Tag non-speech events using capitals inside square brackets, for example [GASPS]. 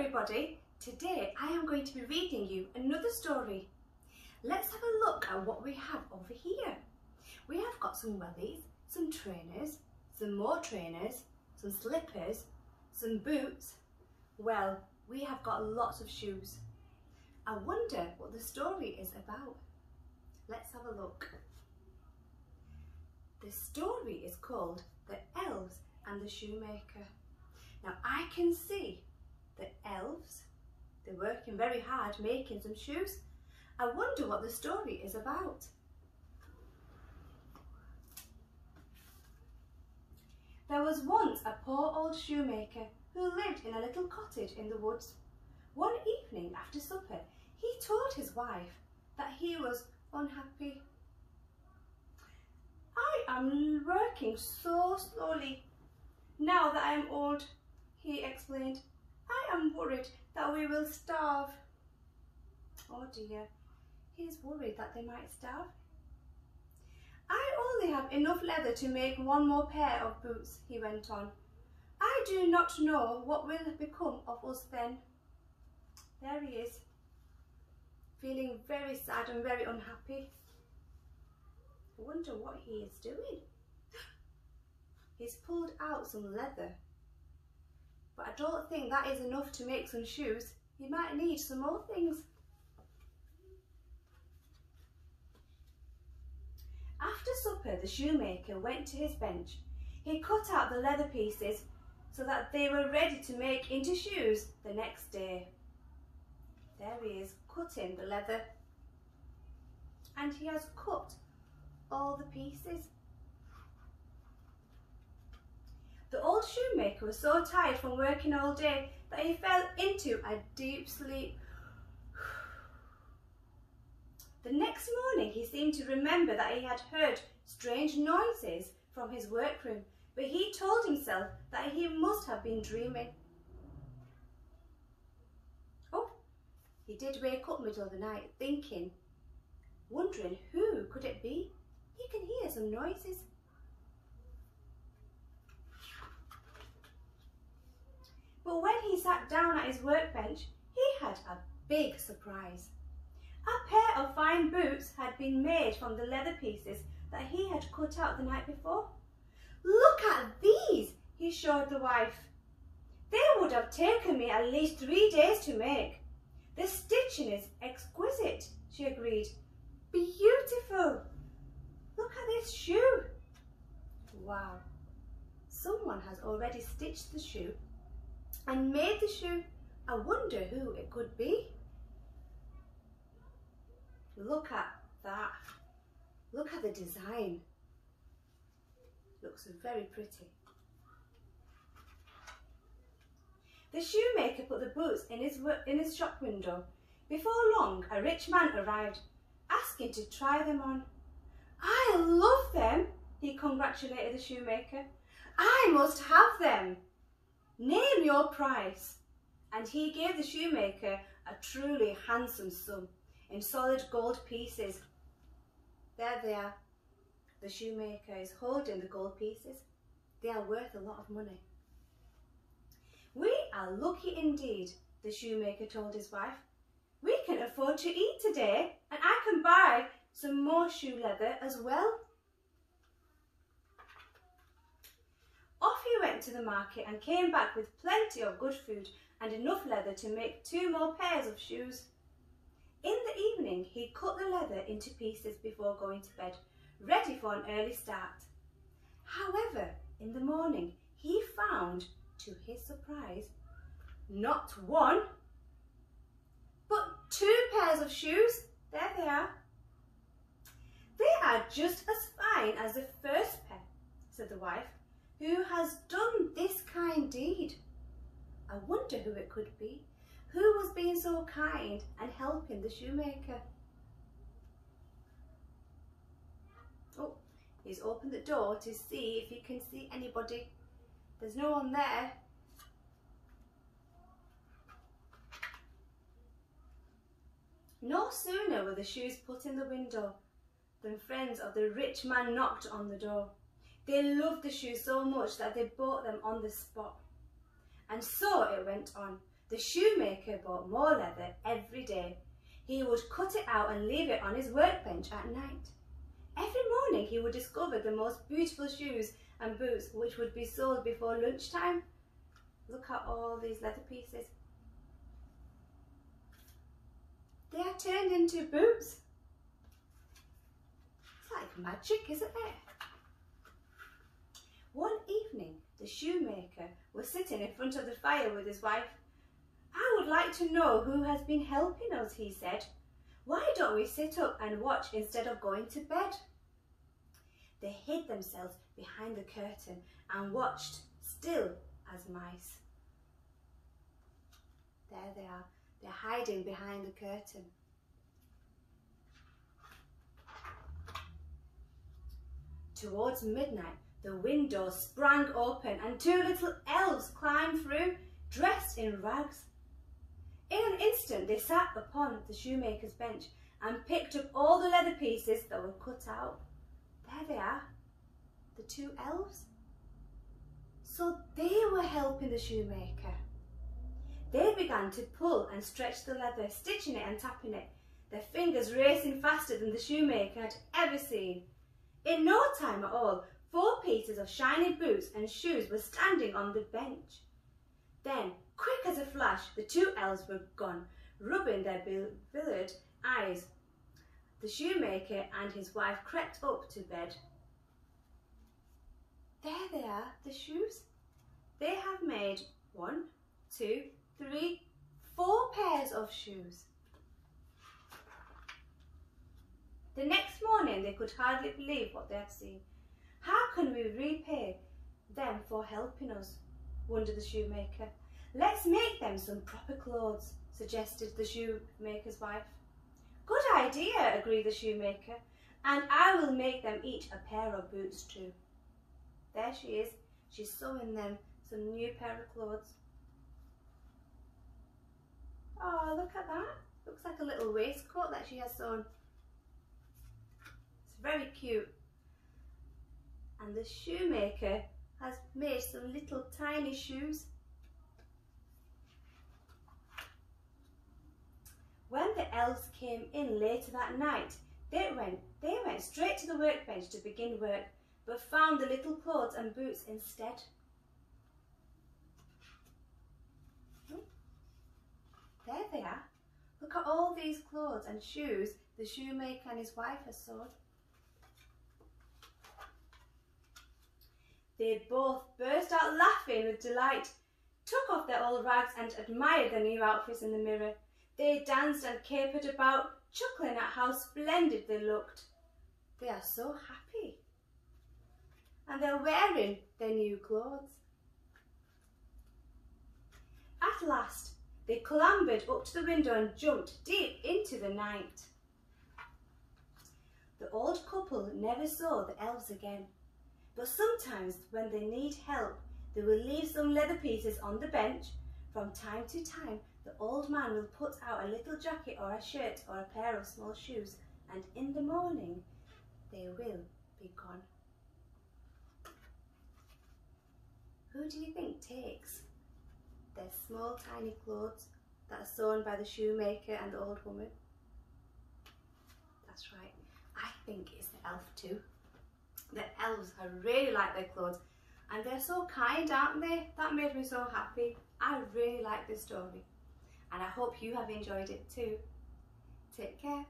everybody. Today I am going to be reading you another story. Let's have a look at what we have over here. We have got some wellies, some trainers, some more trainers, some slippers, some boots. Well, we have got lots of shoes. I wonder what the story is about. Let's have a look. The story is called The Elves and the Shoemaker. Now I can see the elves, they're working very hard making some shoes. I wonder what the story is about. There was once a poor old shoemaker who lived in a little cottage in the woods. One evening after supper, he told his wife that he was unhappy. I am working so slowly. Now that I am old, he explained, I am worried that we will starve. Oh dear, he is worried that they might starve. I only have enough leather to make one more pair of boots, he went on. I do not know what will become of us then. There he is, feeling very sad and very unhappy. I wonder what he is doing. [GASPS] He's pulled out some leather, but I don't think that is enough to make some shoes. He might need some more things. After supper, the shoemaker went to his bench. He cut out the leather pieces so that they were ready to make into shoes the next day. There he is, cutting the leather. And he has cut all the pieces. The old shoemaker was so tired from working all day that he fell into a deep sleep. [SIGHS] The next morning he seemed to remember that he had heard strange noises from his workroom, but he told himself that he must have been dreaming. Oh, he did wake up middle of the night thinking, wondering who could it be? He can hear some noises. But when he sat down at his workbench, he had a big surprise. A pair of fine boots had been made from the leather pieces that he had cut out the night before. Look at these, he showed the wife. They would have taken me at least three days to make. The stitching is exquisite, she agreed. Beautiful. Look at this shoe. Wow. Someone has already stitched the shoe and made the shoe. I wonder who it could be. Look at that. Look at the design. Looks very pretty. The shoemaker put the boots in his, in his shop window. Before long, a rich man arrived, asking to try them on. I love them, he congratulated the shoemaker. I must have them. Name your price. And he gave the shoemaker a truly handsome sum in solid gold pieces. There they are. The shoemaker is holding the gold pieces. They are worth a lot of money. We are lucky indeed, the shoemaker told his wife. We can afford to eat today and I can buy some more shoe leather as well. Went to the market and came back with plenty of good food and enough leather to make two more pairs of shoes. In the evening, he cut the leather into pieces before going to bed, ready for an early start. However, in the morning, he found, to his surprise, not one, but two pairs of shoes. There they are. They are just as fine as the first pair, said the wife. Who has done this kind deed? I wonder who it could be. Who was being so kind and helping the shoemaker? Oh, he's opened the door to see if he can see anybody. There's no one there. No sooner were the shoes put in the window than friends of the rich man knocked on the door. They loved the shoes so much that they bought them on the spot. And so it went on. The shoemaker bought more leather every day. He would cut it out and leave it on his workbench at night. Every morning he would discover the most beautiful shoes and boots which would be sold before lunchtime. Look at all these leather pieces. They are turned into boots. It's like magic, isn't it? One evening, the shoemaker was sitting in front of the fire with his wife. I would like to know who has been helping us, he said. Why don't we sit up and watch instead of going to bed? They hid themselves behind the curtain and watched, still as mice. There they are. They're hiding behind the curtain. Towards midnight, the window sprang open and two little elves climbed through, dressed in rags. In an instant, they sat upon the shoemaker's bench and picked up all the leather pieces that were cut out. There they are, the two elves. So they were helping the shoemaker. They began to pull and stretch the leather, stitching it and tapping it, their fingers racing faster than the shoemaker had ever seen. In no time at all, four pieces of shiny boots and shoes were standing on the bench. Then, quick as a flash, the two elves were gone, rubbing their bewildered eyes. The shoemaker and his wife crept up to bed. There they are, the shoes. They have made one, two, three, four pairs of shoes. The next morning they could hardly believe what they had seen. Can we repay them for helping us? wondered the shoemaker. Let's make them some proper clothes, suggested the shoemaker's wife. Good idea, agreed the shoemaker, and I will make them each a pair of boots too. There she is. She's sewing them some new pair of clothes. Oh, look at that. Looks like a little waistcoat that she has sewn. It's very cute. And the shoemaker has made some little tiny shoes. When the elves came in later that night, they went, they went straight to the workbench to begin work, but found the little clothes and boots instead. Hmm? There they are. Look at all these clothes and shoes the shoemaker and his wife have sewed. They both burst out laughing with delight, took off their old rags and admired their new outfits in the mirror. They danced and capered about, chuckling at how splendid they looked. They are so happy. And they're wearing their new clothes. At last, they clambered up to the window and jumped deep into the night. The old couple never saw the elves again, but sometimes when they need help, they will leave some leather pieces on the bench. From time to time, the old man will put out a little jacket or a shirt or a pair of small shoes, and in the morning, they will be gone. Who do you think takes their small tiny clothes that are sewn by the shoemaker and the old woman. That's right, I think it's the elf too. The elves, I really like their clothes and they're so kind, aren't they? That made me so happy. I really like this story and I hope you have enjoyed it too. Take care.